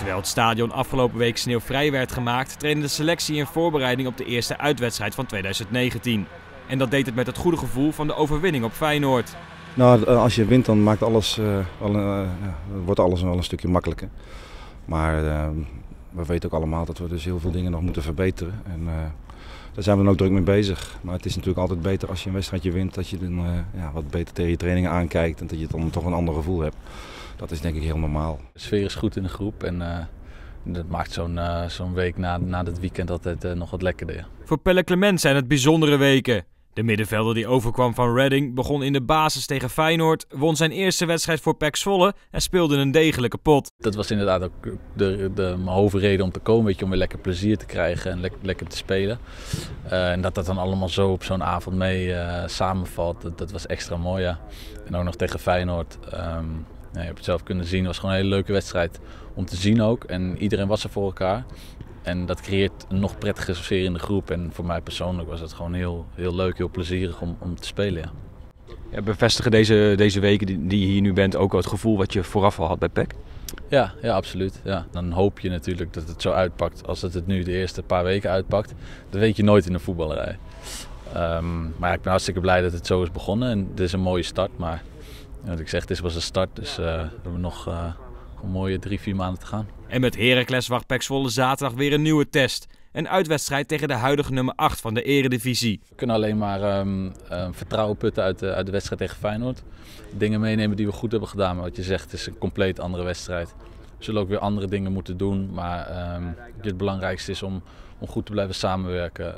Terwijl het stadion afgelopen week sneeuwvrij werd gemaakt, trainde de selectie in voorbereiding op de eerste uitwedstrijd van 2019. En dat deed het met het goede gevoel van de overwinning op Feyenoord. Nou, als je wint dan maakt alles, uh, wel, uh, wordt alles wel een stukje makkelijker. Maar uh, we weten ook allemaal dat we dus heel veel dingen nog moeten verbeteren. En daar zijn we dan ook druk mee bezig. Maar het is natuurlijk altijd beter als je een wedstrijdje wint, dat je dan ja, wat beter tegen je trainingen aankijkt en dat je dan toch een ander gevoel hebt. Dat is denk ik heel normaal. De sfeer is goed in de groep en dat maakt zo'n zo'n week na, na het weekend altijd nog wat lekkerder. Voor Pelle Clement zijn het bijzondere weken. De middenvelder die overkwam van Reading begon in de basis tegen Feyenoord, won zijn eerste wedstrijd voor PEC Zwolle en speelde een degelijke pot. Dat was inderdaad ook de, de, mijn hoofdreden om te komen, weet je, om weer lekker plezier te krijgen en lekker, te spelen. Uh, en dat dat dan allemaal zo op zo'n avond mee uh, samenvalt, dat, was extra mooi ja. En ook nog tegen Feyenoord. Ja, je hebt het zelf kunnen zien, het was gewoon een hele leuke wedstrijd om te zien ook. En iedereen was er voor elkaar. En dat creëert een nog prettige sfeer in de groep. En voor mij persoonlijk was het gewoon heel, heel leuk, heel plezierig om, om te spelen. Ja. Ja, bevestigen deze, deze weken die, die je hier nu bent ook het gevoel wat je vooraf al had bij PEC? Ja, ja, absoluut. Ja. Dan hoop je natuurlijk dat het zo uitpakt als het het nu de eerste paar weken uitpakt. Dat weet je nooit in de voetballerij. Um, maar ja, ik ben hartstikke blij dat het zo is begonnen. En het is een mooie start. Maar wat ik zeg, dit was een start. Dus uh, we hebben nog uh, een mooie drie, vier maanden te gaan. En met Heracles wacht Pek Zwolle zaterdag weer een nieuwe test. Een uitwedstrijd tegen de huidige nummer 8 van de eredivisie. We kunnen alleen maar um, um, vertrouwen putten uit de, uit de wedstrijd tegen Feyenoord. Dingen meenemen die we goed hebben gedaan. Maar wat je zegt, het is een compleet andere wedstrijd. We zullen ook weer andere dingen moeten doen. Maar um, het belangrijkste is om, om goed te blijven samenwerken.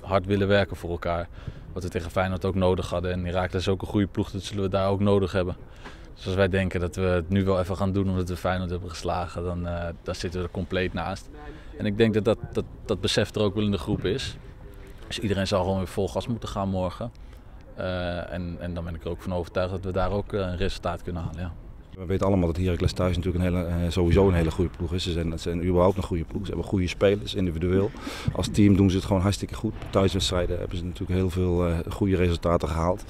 hard willen werken voor elkaar. Wat we tegen Feyenoord ook nodig hadden. En Heracles is ook een goede ploeg, dat zullen we daar ook nodig hebben. Dus als wij denken dat we het nu wel even gaan doen omdat we Feyenoord hebben geslagen, dan, uh, dan zitten we er compleet naast. En ik denk dat dat, dat dat besef er ook wel in de groep is. Dus iedereen zal gewoon weer vol gas moeten gaan morgen. Uh, en, en dan ben ik er ook van overtuigd dat we daar ook een resultaat kunnen halen. Ja. We weten allemaal dat Heracles thuis natuurlijk een hele, sowieso een hele goede ploeg is. Ze zijn, zijn überhaupt een goede ploeg. Ze hebben goede spelers, individueel. Als team doen ze het gewoon hartstikke goed. Thuiswedstrijden hebben ze natuurlijk heel veel uh, goede resultaten gehaald.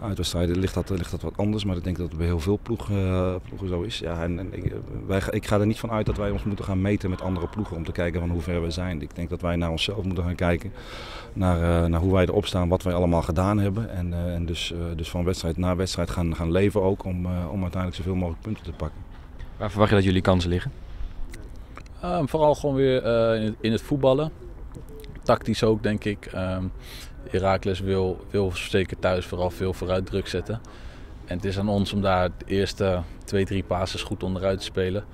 Uitwedstrijden ligt dat, ligt dat wat anders, maar ik denk dat het bij heel veel ploegen, uh, ploegen zo is. Ja, en, en ik, wij, ik ga er niet van uit dat wij ons moeten gaan meten met andere ploegen om te kijken van hoe ver we zijn. Ik denk dat wij naar onszelf moeten gaan kijken, naar, naar hoe wij erop staan, wat wij allemaal gedaan hebben. En, en dus, dus van wedstrijd naar wedstrijd gaan, gaan leven ook om, om uiteindelijk mogelijk punten te pakken. Waar verwacht je dat jullie kansen liggen? Um, vooral gewoon weer uh, in, het, in, het, voetballen. Tactisch ook, denk ik. Um, Heracles wil, wil zeker thuis vooral veel vooruit druk zetten. En het is aan ons om daar de eerste twee, drie passes goed onderuit te spelen.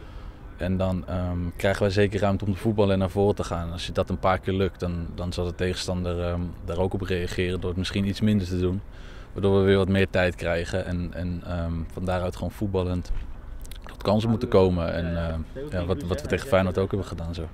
En dan um, krijgen wij zeker ruimte om te voetballen en naar voren te gaan. Als je dat een paar keer lukt, dan, dan zal de tegenstander um, daar ook op reageren door het misschien iets minder te doen. Waardoor we weer wat meer tijd krijgen en, en um, van daaruit gewoon voetballend tot kansen moeten komen. En uh, ja, wat, wat we tegen Feyenoord ook hebben gedaan zo.